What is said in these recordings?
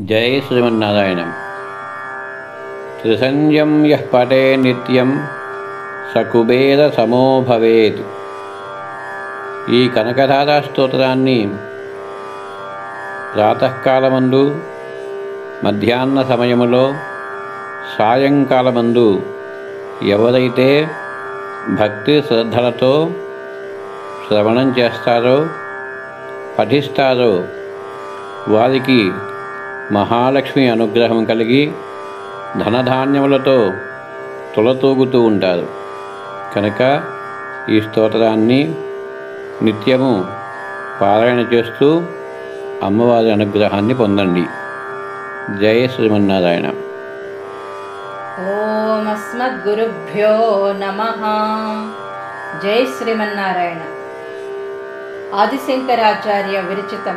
జయ శ్రీమన్నారాయణం. త్రిసంజం యః పటే నిత్యం సకుబేర సమో భవేత్. ఈ కనకధారా స్తోత్రాన్ని ప్రాతకాలమందు మధ్యాహ్న సమయములో సాయంకాలమందు ఎవరైతే భక్తి శ్రద్ధలతో శ్రవణం చేస్తారో పఠిస్తారో వారికి మహాలక్ష్మి అనుగ్రహం కలిగి ధనధాన్యములతో తులతూగుతూ ఉంటారు. కనుక ఈ స్తోత్రాన్ని నిత్యము పారాయణ చేస్తూ అమ్మవారి అనుగ్రహాన్ని పొందండి. జయ శ్రీమన్నారాయణ. ఓం నమ. జై శ్రీమన్నారాయణ. ఆదిశంకరాచార్య విరచితం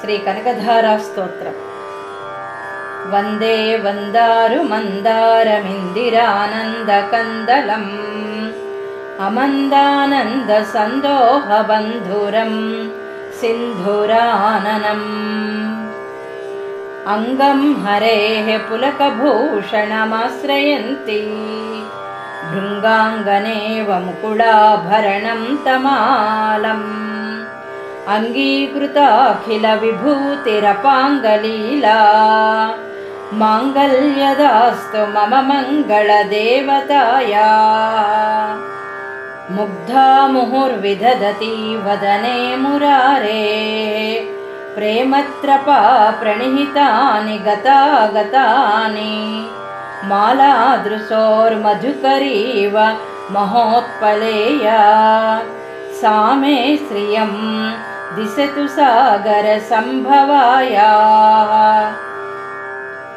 శ్రీ కనకధారా స్తోత్రం. वन्दे वन्दारुमन्दारमिन्दिरानन्दकन्दलम् अमन्दानन्दसन्दोहबन्धुरं सिन्धुराननम्। अङ्गं हरेः पुलकभूषणमाश्रयन्ति भृङ्गाङ्गनेव मुकुडाभरणं तमालम्। अङ्गीकृताखिलविभूतिरपाङ्गलीला माङ्गल्यदास्तु मम मङ्गलदेवताया। मुग्धा मुहुर्विदधति वदने मुरारे। प्रेमत्रपा प्रणिहितानि गतागतानि। मालादृशोर्मधुकरीव महोत्पलेया। सा मे श्रियं दिशतु सागरसम्भवायाः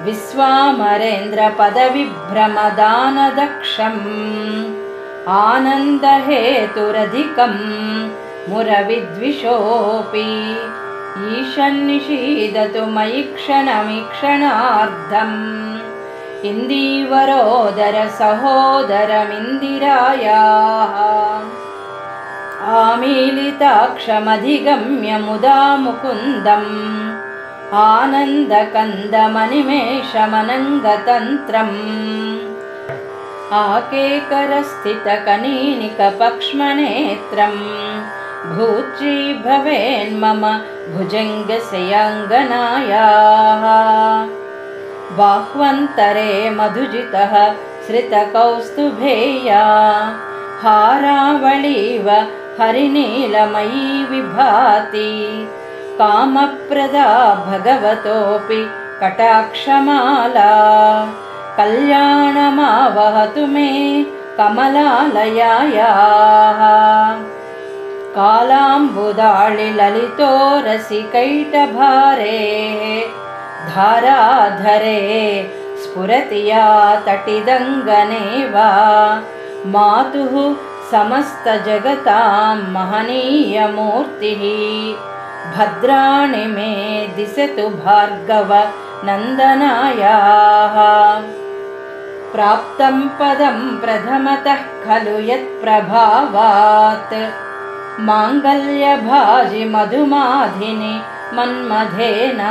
विश्वामरेन्द्रपदविभ्रमदानदक्षम् आनन्दहेतुरधिकं मुरविद्विषोऽपि। ईशन्निषीदतु मयि क्षणमीक्षणार्धम् इन्दीवरोदरसहोदरमिन्दिरायाः आमीलिताक्षमधिगम्य मुदा मुकुन्दम् आनन्दकन्दमनिमेषमनङ्गतन्त्रम्। आकेकरस्थितकनीनिकपक्ष्मनेत्रम्। भूत्रीभवेन्मम भुजङ्गशयाङ्गनायाः बाह्वन्तरे मधुजितः श्रितकौस्तुभेया हारावळीव हरिनीलमयी विभाति कामप्रदा भगवतोऽपि कटाक्षमाला। कल्याणमावहतु मे कमलालयायाः। कालाम्बुदाळिललितो रसिकैटभारे धाराधरे स्फुरति या तटिदङ्गने वा मातुः समस्तजगतां महनीयमूर्तिः भद्राणि मे दिशतु भार्गव नन्दनायाः। प्राप्तं पदं प्रथमतः खलु यत्प्रभावात् माङ्गल्यभाजि मधुमाधिनि मन्मथेन।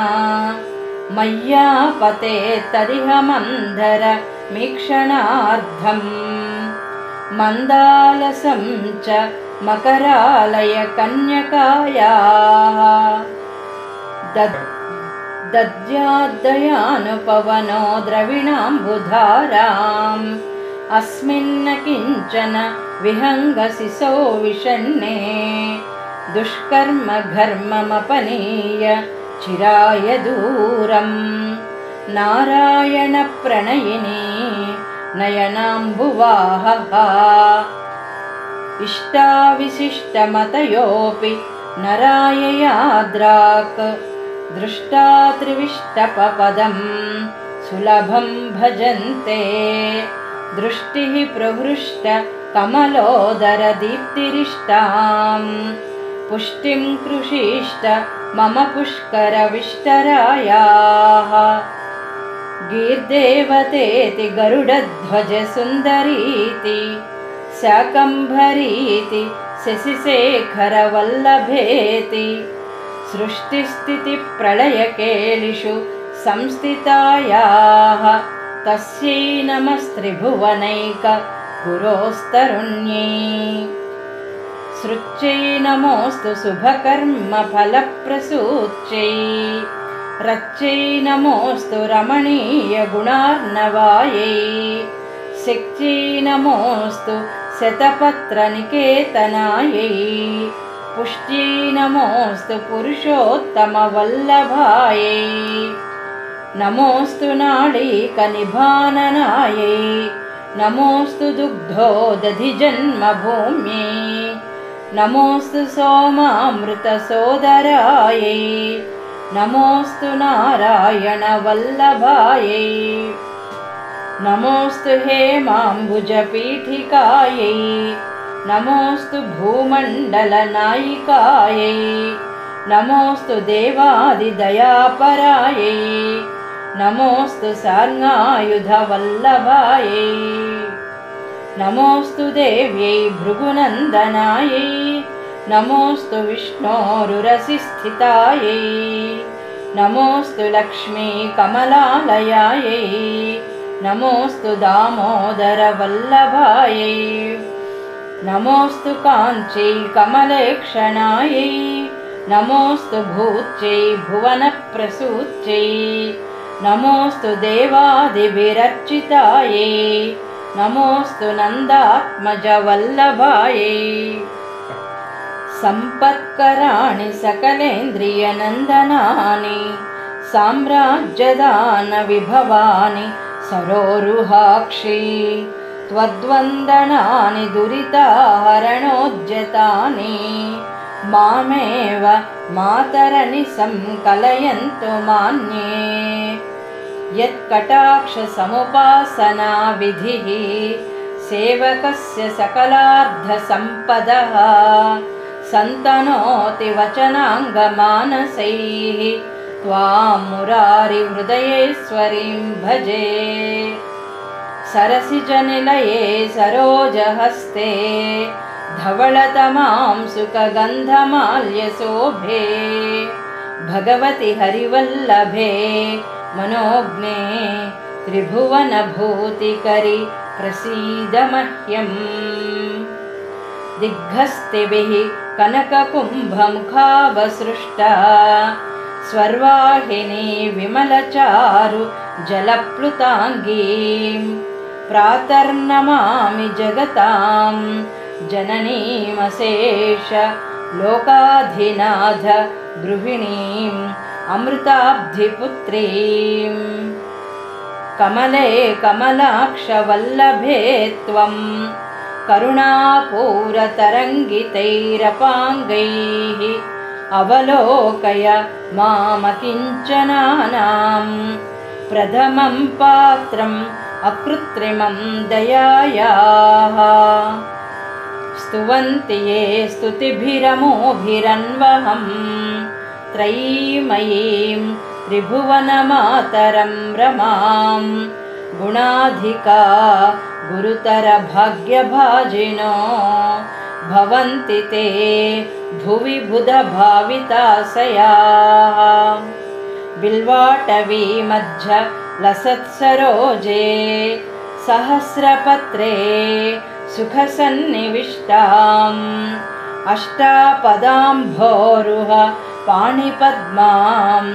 मय्यापते तरिहमन्धरमीक्षणार्धम् मन्दालसं च मकरालयकन्यकायाः। दद्याद्दयानुपवनो द्रविणाम्बुधाराम्। अस्मिन्न किञ्चन विहङ्गसिसो विषण्णे दुष्कर्मघर्ममपनीय चिराय दूरम्। नारायणप्रणयिनी नयनाम्बुवाहः। इष्टाविशिष्टमतयोऽपि नराययाद्राक्। दृष्टा त्रिविष्टपपदं सुलभं भजन्ते। दृष्टिः प्रहृष्ट कमलोदरदीप्तिरिष्टाम्। पुष्टिं कृषीष्ट मम पुष्करविष्टरायाः गीर्देवतेति गरुडध्वजसुन्दरीति शाकम्भरीति शशिशेखरवल्लभेति। सृष्टिस्थितिप्रलयकेलिषु संस्थितायाः तस्यै नमस्त्रिभुवनैकगुरोस्तरुण्यै सृच्यै नमोऽस्तु शुभकर्मफलप्रसूच्यै रच्यै नमोऽस्तु रमणीयगुणार्णवायै। शक्त्यै नमोऽस्तु शतपत्रनिकेतनायै। पुष्ट्यै नमोऽस्तु पुरुषोत्तमवल्लभायै। नमोऽस्तु नाडीकनिभाननायै। नमोऽस्तु दुग्धो दधिजन्मभूम्यै नमोऽस्तु सोमामृतसोदरायै नमोऽस्तु नारायणवल्लभायै। नमोऽस्तु हेमाम्बुजपीठिकायै। नमोऽस्तु भूमण्डलनायिकायै। नमोऽस्तु देवादिदयापरायै। नमोऽस्तु सार्गायुधवल्लभायै नमोऽस्तु देव्यै भृगुनन्दनायै नमोऽस्तु विष्णोरुरसिस्थितायै नमोऽस्तु लक्ष्मीकमलालयायै नमोऽस्तु दामोदरवल्लभायै नमोऽस्तु काञ्च्यै कमलेक्षणायै नमोऽस्तु भूत्यै भुवनप्रसूच्यै नमोऽस्तु देवादिभिरर्चितायै नमोऽस्तु नन्दात्मजवल्लभायै सम्पत्कराणि सकलेन्द्रियनन्दनानि साम्राज्यदानविभवानि सरोरुहाक्षी त्वद्वन्दनानि दुरिताहरणोद्यतानि मामेव मातरनि सङ्कलयन्तु मान्ये। यत्कटाक्षसमुपासनाविधिः सेवकस्य सकलार्धसम्पदः सन्तनोति वचनाङ्गमानसैः। त्वां मुरारिहृदयेश्वरीं भजे। सरसिजनिलये सरोजहस्ते। धवलतमां सुखगन्धमाल्यशोभे। भगवति हरिवल्लभे। मनोज्ञे त्रिभुवनभूतिकरि प्रसीद मह्यम् दिग्घस्तिभिः कनककुम्भमुखावसृष्टा। स्वर्वाहिनी विमलचारु जलप्लुताङ्गीं। प्रातर्नमामि जगतां। जननीमशेष लोकाधिनाथ गृहिणीम् अमृताब्धिपुत्रीम्। कमले कमलाक्षवल्लभे त्वं करुणापूरतरङ्गितैरपाङ्गैः अवलोकय मामकिञ्चनानां प्रथमं पात्रम् अकृत्रिमं दयायाः। स्तुवन्ति ये स्तुतिभिरमोभिरन्वहं त्रयीमयीं त्रिभुवनमातरं रमां गुणाधिका गुरुतरभाग्यभाजिनो भवन्ति ते भुवि बुधभाविताशयाः बिल्वाटवीमध्य लसत्सरोजे सहस्रपत्रे सुखसन्निविष्टाम्। अष्टापदाम्भोरुह पाणिपद्मां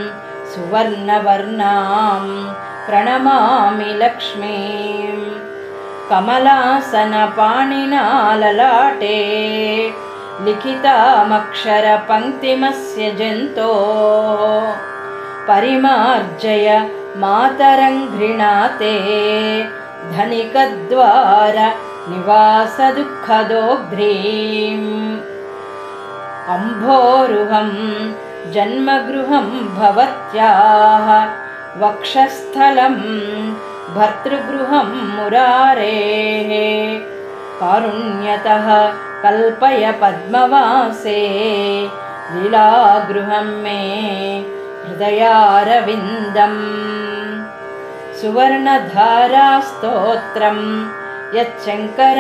सुवर्णवर्णां प्रणमामि लक्ष्मीम् कमलासनपाणिना ललाटे लिखितामक्षरपङ्क्तिमस्य जन्तोः। परिमार्जय मातरङ्घृणाते। धनिकद्वार निवासदुःखदोग्ध्रीम् अम्भोरुहं जन्मगृहं भवत्याः वक्षस्थलं भर्तृगृहं मुरारेः। कारुण्यतः कल्पय पद्मवासे। लीलागृहं मे हृदयारविन्दम्। सुवर्णधारास्तोत्रं यच्छङ्कराचार्यनिर्मितम्।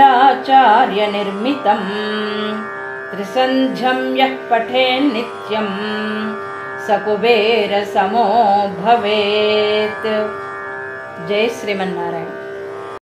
त्रिसन्ध्यं यः पठेन्नित्यं सकुबेरसमो भवेत्। జై శ్రీమన్నారాయణ